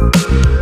you